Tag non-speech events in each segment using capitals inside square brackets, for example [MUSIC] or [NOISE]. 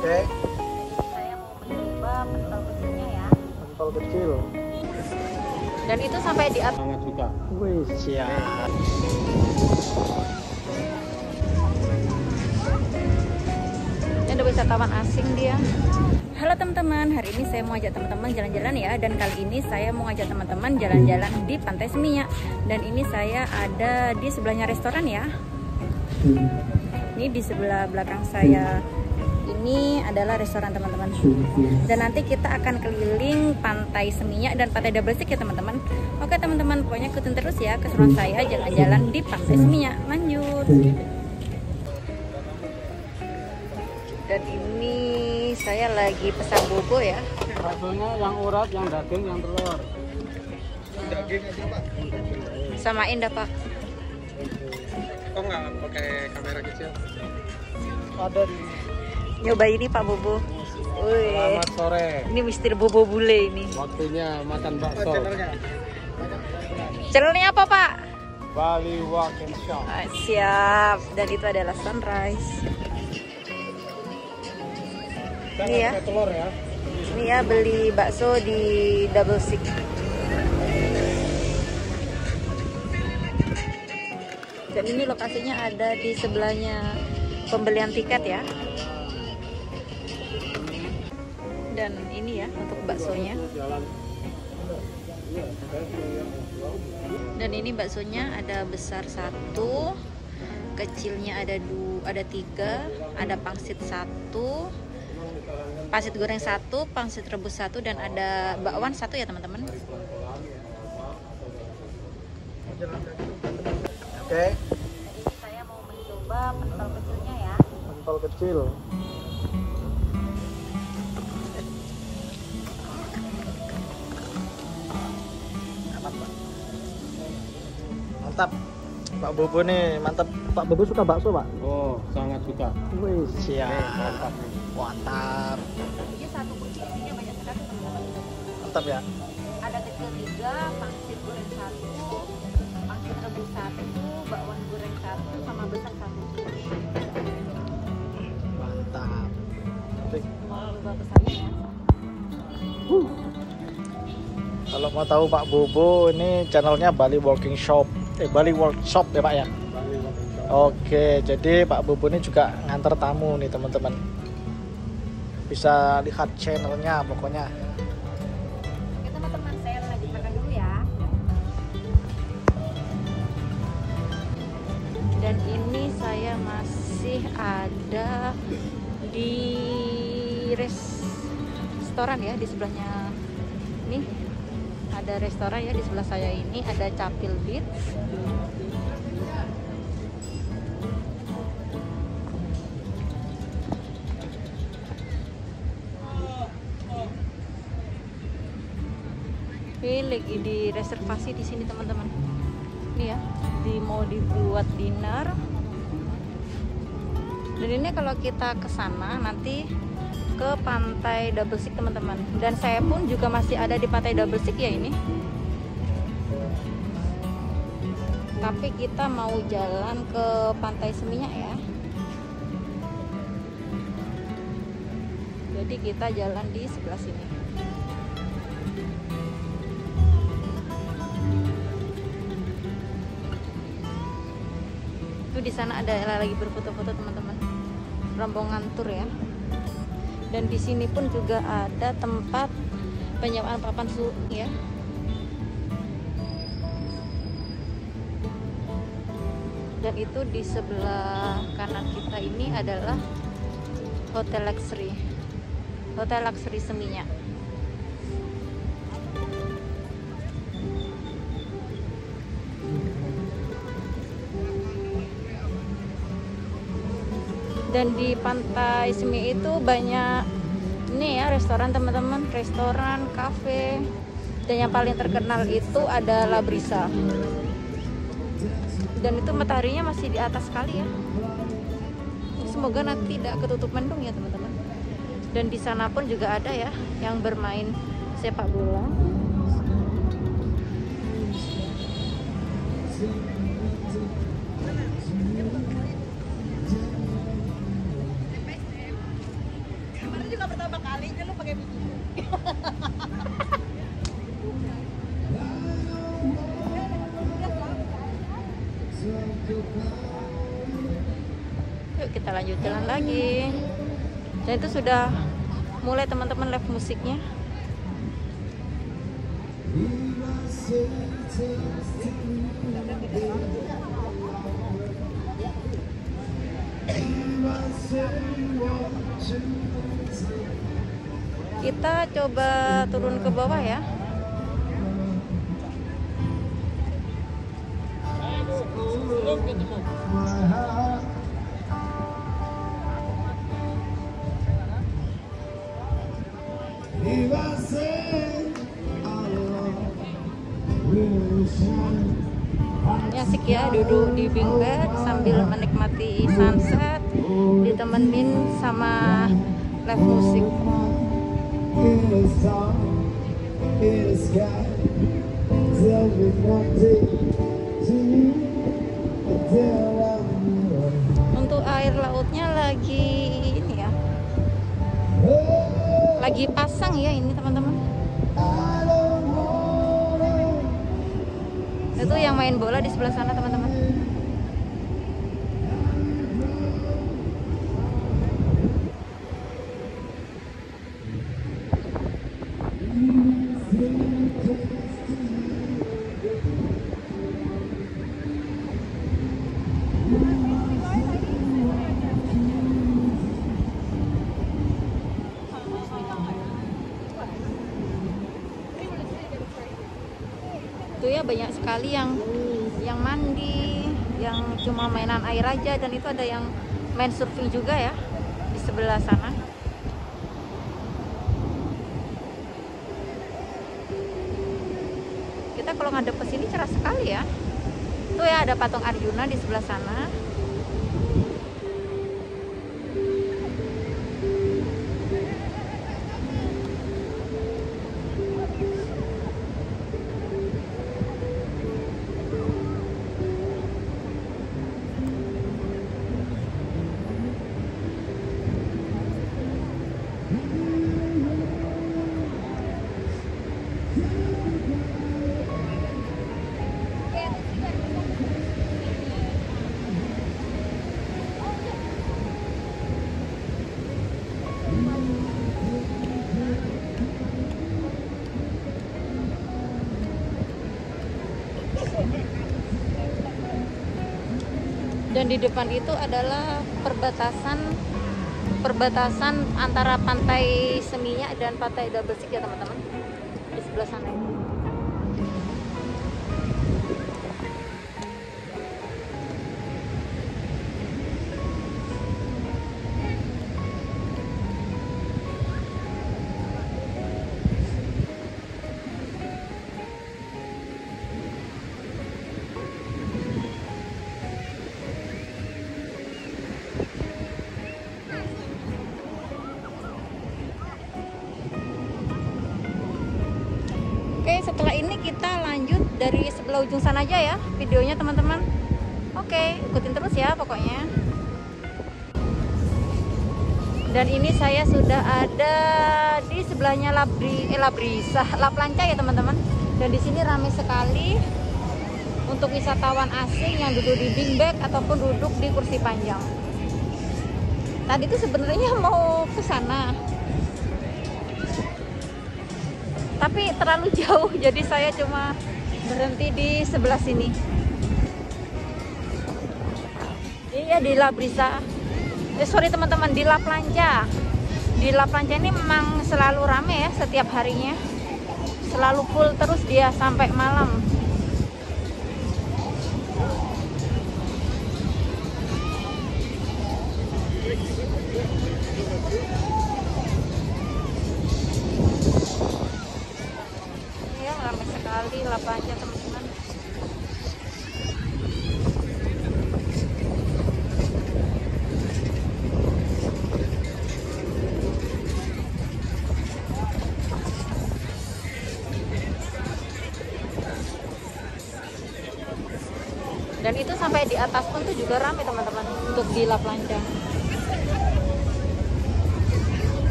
Oke, Saya mau mencoba pentol kecilnya ya. pentol kecil. Dan itu sampai di atas. sangat suka Wih, siap. Ini ada wisatawan asing dia. Halo teman-teman, hari ini saya mau ajak teman-teman jalan-jalan ya Dan kali ini saya mau ajak teman-teman jalan-jalan di Pantai Seminyak Dan ini saya ada di sebelahnya restoran ya Ini di sebelah belakang saya Ini adalah restoran teman-teman Dan nanti kita akan keliling Pantai Seminyak dan Pantai Double Stick ya teman-teman Oke teman-teman, pokoknya ikutin terus ya keseruan saya jalan-jalan di Pantai Seminyak Lanjut Dan ini saya lagi pesan bobo ya. baksonya yang urat yang daging yang telur Daging aja, Pak. Samain dah pak. Kok nggak pakai kamera kecil? Ada di Nyoba ini pak bobo. Selamat sore ini Mister Bobo Bule ini. waktunya makan bakso channelnya. Apa pak? Bali Walk and Shop Ah, siap. Dan itu adalah sunrise. kita nggak pakai telur ya Ini ya beli bakso di Double Six. Dan ini lokasinya ada di sebelahnya pembelian tiket ya. Dan ini ya untuk baksonya. Dan ini baksonya ada besar satu, kecilnya ada du, ada tiga, ada pangsit satu, pangsit goreng satu, pangsit rebus satu, dan ada bakwan satu ya teman-teman. Oke, Jadi saya mau mencoba pentol kecilnya ya. pentol kecil. Mantap. Pak Bobo nih, mantap. Pak Bobo suka bakso, Pak? oh sangat suka Wih, siap. mantap nih Mantap. Ini satu kursi isinya banyak sekali. Mantap ya. Ada kecil tiga, pangsit goreng satu, pangsit rebus satu, bakwan goreng satu, sama besar satu. Mantap. Oke. Mau coba pesannya ya. Kalau mau tahu Pak Bobo ini channelnya Bali Walking Shop, eh Bali Workshop ya Pak ya. Bali Oke, jadi Pak Bobo ini juga nganter tamu nih teman-teman. Bisa lihat channelnya pokoknya. Oke teman-teman, saya lanjut makan dulu ya. Dan ini saya masih ada di res- restoran ya di sebelahnya. Nih ada restoran ya di sebelah saya ini ada Capil Beats. Ini lagi di reservasi di sini teman-teman. Ini ya, di mau dibuat dinner. Dan ini kalau kita ke sana nanti ke pantai Double Six teman-teman. Dan saya pun juga masih ada di pantai Double Six ya ini. Tapi kita mau jalan ke pantai Seminyak ya. Jadi kita jalan di sebelah sini. itu di sana ada lagi berfoto-foto teman-teman rombongan tur ya dan di sini pun juga ada tempat penyewaan papan su ya. Dan itu di sebelah kanan kita ini adalah Hotel Luxury. Hotel Luxury Seminyak dan di pantai Semi itu banyak ini ya restoran teman-teman. Restoran kafe. Dan yang paling terkenal itu ada Labrisa dan itu mataharinya masih di atas sekali ya. Semoga nanti tidak ketutup mendung ya teman-teman. Dan di sana pun juga ada ya yang bermain sepak bola lagi. Dan itu sudah mulai teman-teman live musiknya. Kita coba turun ke bawah ya. Ini asik ya duduk di bing bed sambil menikmati sunset ditemenin sama live musik. Untuk air lautnya lagi Lagi pasang ya ini teman-teman. Itu yang main bola di sebelah sana teman-teman. itu ya banyak sekali yang yang mandi yang cuma mainan air aja dan itu ada yang main surfing juga ya di sebelah sana. Kita kalau ngadep ke sini cerah sekali ya. Tuh ya ada patung Arjuna di sebelah sana di depan itu adalah perbatasan perbatasan antara pantai Seminyak dan pantai Double Sik ya teman-teman di sebelah sana dari sebelah ujung sana aja ya videonya teman-teman. Oke, ikutin terus ya pokoknya. Dan ini saya sudah ada di sebelahnya Labri, eh Labrisa, [LAUGHS] Laplanca ya teman-teman. Dan di sini ramai sekali untuk wisatawan asing yang duduk di beanbag ataupun duduk di kursi panjang. Tadi itu sebenarnya [LAUGHS] mau ke sana, tapi terlalu [LAUGHS] jauh jadi saya cuma berhenti di sebelah sini. Iya di Labrisa eh, sorry teman-teman di Laplanca di Laplanca ini memang selalu rame ya setiap harinya. Selalu full terus dia sampai malam dan itu sampai di atas pun tuh juga ramai teman-teman untuk di lap lancang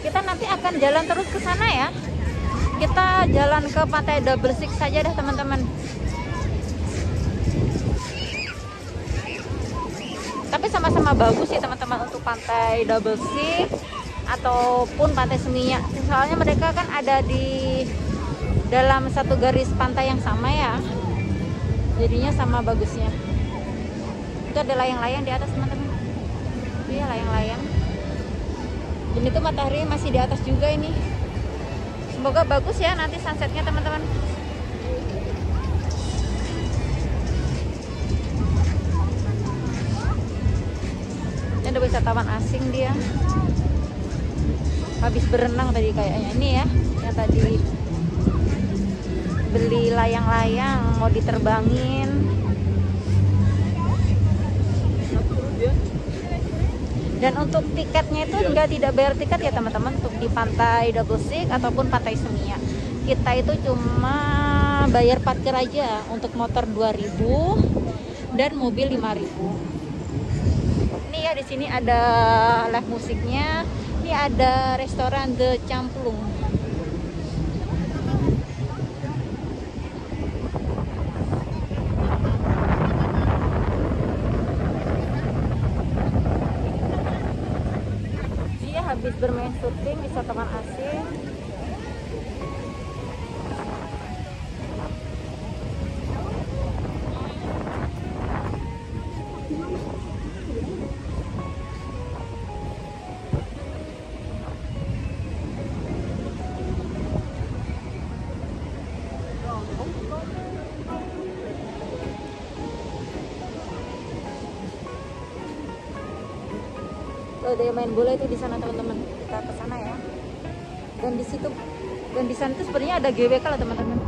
kita nanti akan jalan terus ke sana ya. Kita jalan ke pantai double six saja deh teman-teman. Tapi sama-sama bagus sih teman-teman untuk pantai double six ataupun pantai Seminyak. soalnya mereka kan ada di dalam satu garis pantai yang sama ya. Jadinya sama bagusnya. Itu ada layang-layang di atas teman-teman. Iya layang-layang. Dan itu matahari masih di atas juga ini. Semoga bagus ya nanti sunsetnya teman-teman. Ini ada wisatawan asing dia. Habis berenang tadi kayaknya ini ya, yang tadi beli layang-layang mau diterbangin. Dan untuk tiketnya itu enggak tidak bayar tiket ya teman-teman untuk di pantai Double Six ataupun pantai Semia. Kita itu cuma bayar parkir aja untuk motor 2000 dan mobil 5000. Ini ya di sini ada live musiknya. Ini ada restoran The Camplung. Dia habis bermain surfing wisatawan asing. Ada yang main bola itu di sana teman-teman. Kita ke sana ya. Dan di situ dan di sana itu sebenarnya ada GWK lah teman-teman.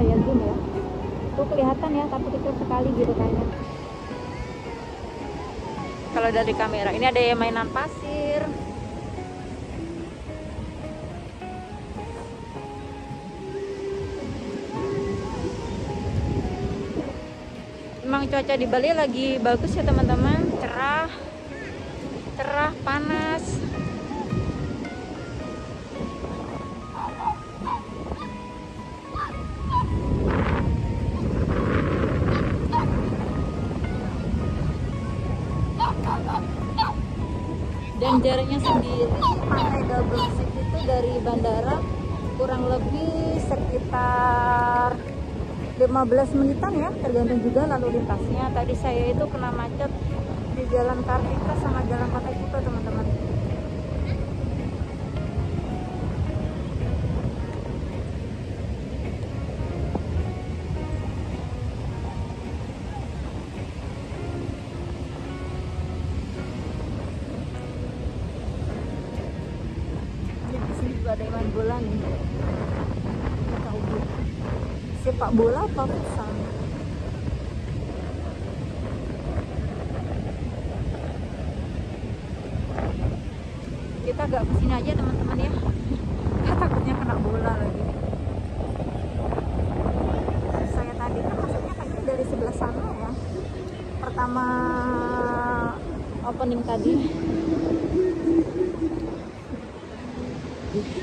Saya zoom ya. Tuh kelihatan ya, tapi kecil sekali gitu kayaknya. Kalau dari kamera, ini ada yang mainan pasir. Emang cuaca di Bali lagi bagus ya teman-teman, Jaraknya sendiri pantai Six itu dari bandara kurang lebih sekitar 15 menitan ya, tergantung juga lalu lintasnya. Tadi saya itu kena macet di Jalan Kartika sama Jalan Pantai Kuta teman-teman. Main bola nih. Kita dulu. Sepak bola apa futsal? kita agak ke sini aja teman-teman ya Ah, takutnya kena bola lagi saya tadi kan maksudnya kayaknya dari sebelah sana ya pertama opening tadi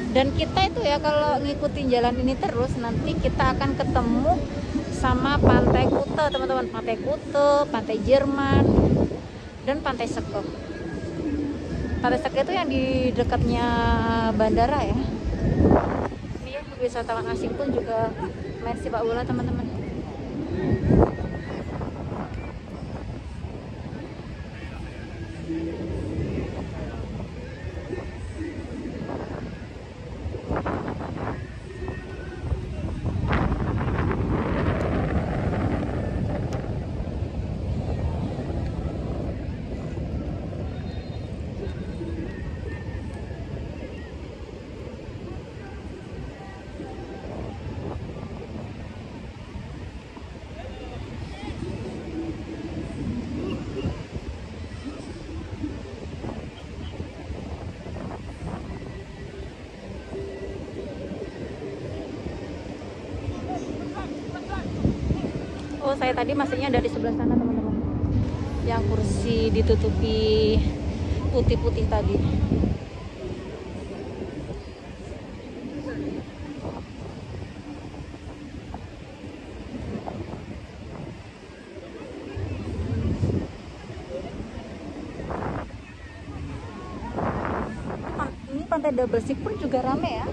dan kita itu ya kalau ngikutin jalan ini terus nanti kita akan ketemu sama pantai Kute teman-teman. Pantai Kute pantai Jerman dan pantai Seke pantai Seke itu yang di dekatnya bandara ya. Ini ya wisatawan asing pun juga main sepak bola teman-teman saya tadi masihnya dari sebelah sana teman-teman. Yang kursi ditutupi putih-putih tadi. Ini pantai double stick pun juga rame ya?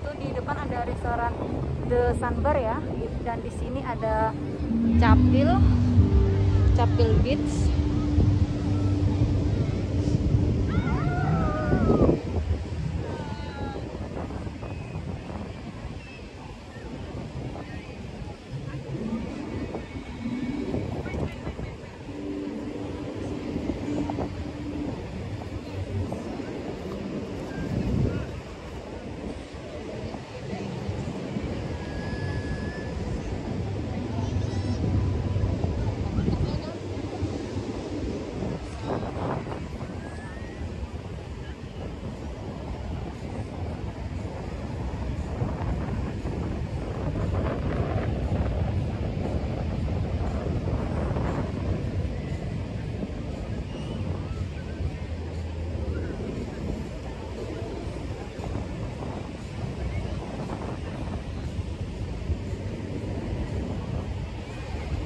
Itu di depan ada restoran The Sunbar ya, dan di sini ada Capil, Capil Beach.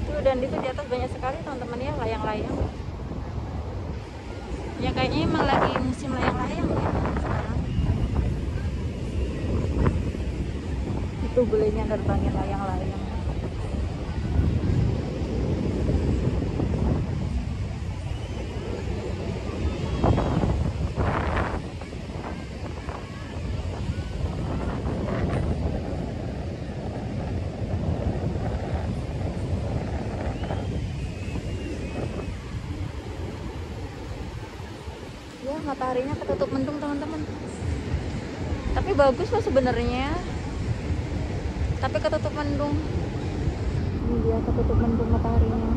Tuh dan itu di atas banyak sekali teman-teman ya layang-layang. Ya kayaknya emang lagi musim layang-layang ya sekarang. Itu bolehnya nerbangin layang-layang. Ya mataharinya ketutup mendung teman-teman. Tapi bagus loh sebenarnya. Tapi ketutup mendung. Ini dia ketutup mendung mataharinya.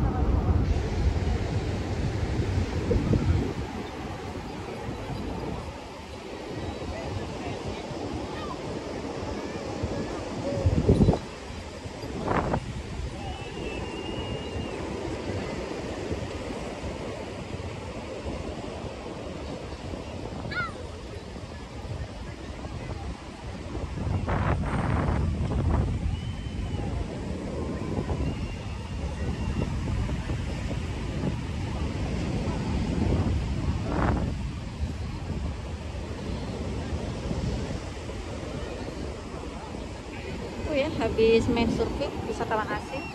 Habis main surfing wisatawan asing.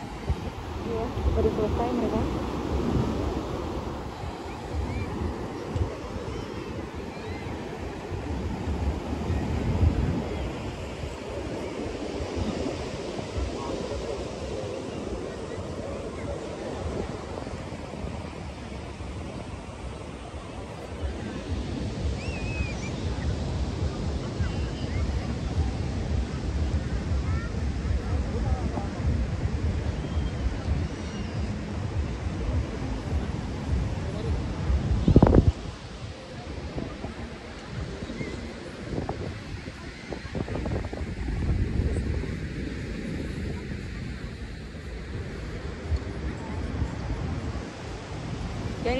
Ya, baru selesai mereka.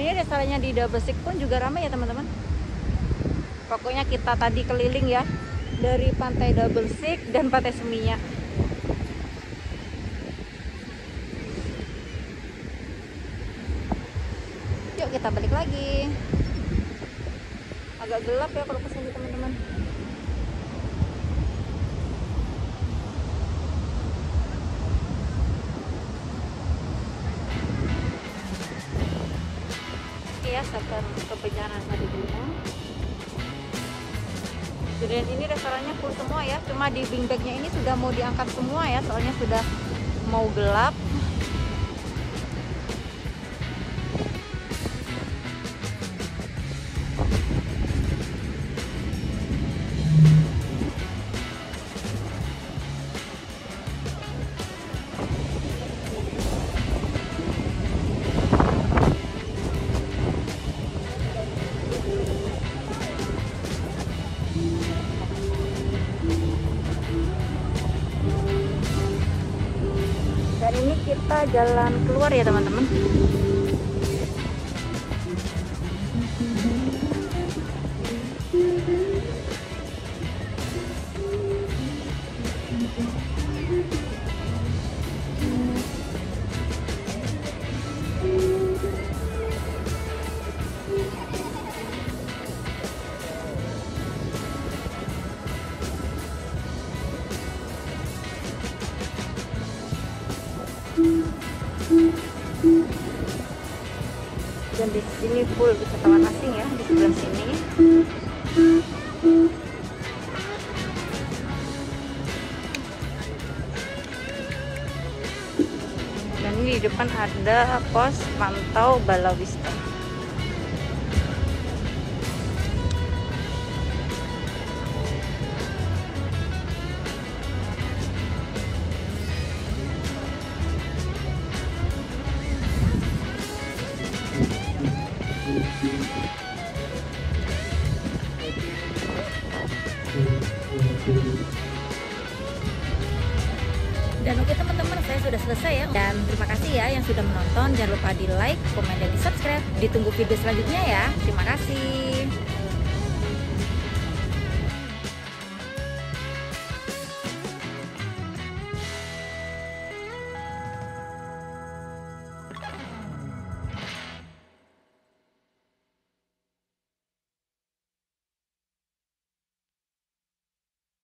Dan ini restorannya di Dabesik pun juga ramai ya teman-teman. Pokoknya kita tadi keliling ya dari pantai Double Sik dan pantai Seminyak. Yuk kita balik lagi. Agak gelap ya kalau sektor kebencanaan tadi dulu. Dan ini restorannya full semua ya, cuma di beanbagnya ini sudah mau diangkat semua ya, soalnya sudah mau gelap. Jalan keluar ya teman-teman sini full wisatawan asing ya di sebelah sini. Dan ini di depan ada pos pantau balawista yang sudah menonton. Jangan lupa di like, komen, dan di subscribe. Ditunggu video selanjutnya ya. Terima kasih.